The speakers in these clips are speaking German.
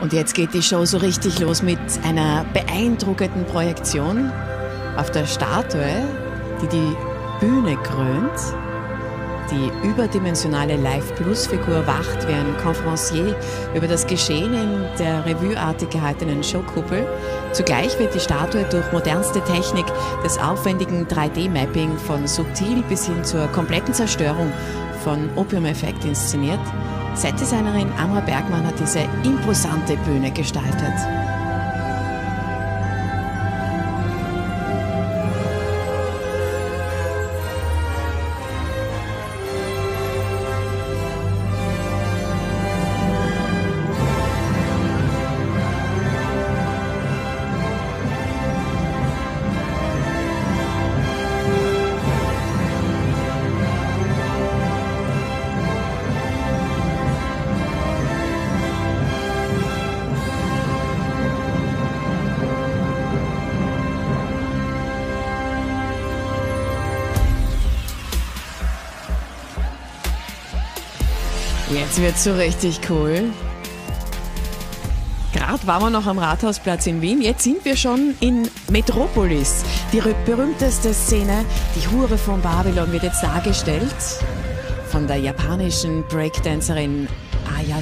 Und jetzt geht die Show so richtig los mit einer beeindruckenden Projektion auf der Statue, die die Bühne krönt. Die überdimensionale Live-Plus-Figur wacht wie ein Conferencier über das Geschehen in der revueartig gehaltenen Showkuppel. Zugleich wird die Statue durch modernste Technik des aufwendigen 3D-Mapping von subtil bis hin zur kompletten Zerstörung von Opium-Effekt inszeniert. Setdesignerin Amra Bergmann hat diese imposante Bühne gestaltet. Jetzt wird so richtig cool. Gerade waren wir noch am Rathausplatz in Wien, jetzt sind wir schon in Metropolis. Die berühmteste Szene, die Hure von Babylon, wird jetzt dargestellt von der japanischen Breakdancerin Aya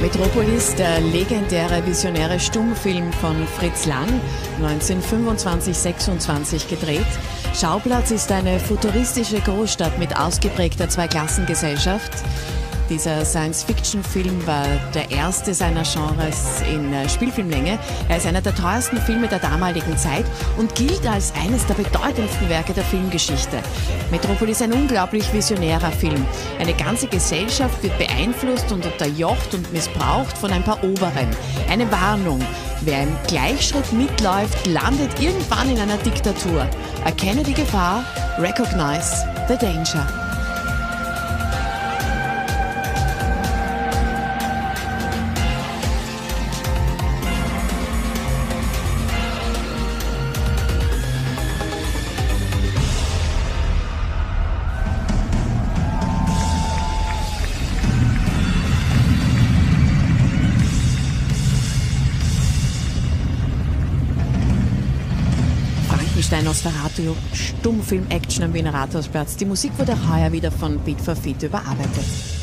Metropolis, der legendäre visionäre Stummfilm von Fritz Lang, 1925-26 gedreht. Schauplatz ist eine futuristische Großstadt mit ausgeprägter Zweiklassengesellschaft. Dieser Science-Fiction-Film war der erste seiner Genres in äh, Spielfilmlänge. Er ist einer der teuersten Filme der damaligen Zeit und gilt als eines der bedeutendsten Werke der Filmgeschichte. Metropolis ist ein unglaublich visionärer Film. Eine ganze Gesellschaft wird beeinflusst und unterjocht und missbraucht von ein paar Oberen. Eine Warnung. Wer im Gleichschritt mitläuft, landet irgendwann in einer Diktatur. Erkenne die Gefahr, recognize the danger. Frankenstein Nosferatu, Stummfilm-Action am Wiener Rathausplatz. Die Musik wurde heuer wieder von Beat for Feet überarbeitet.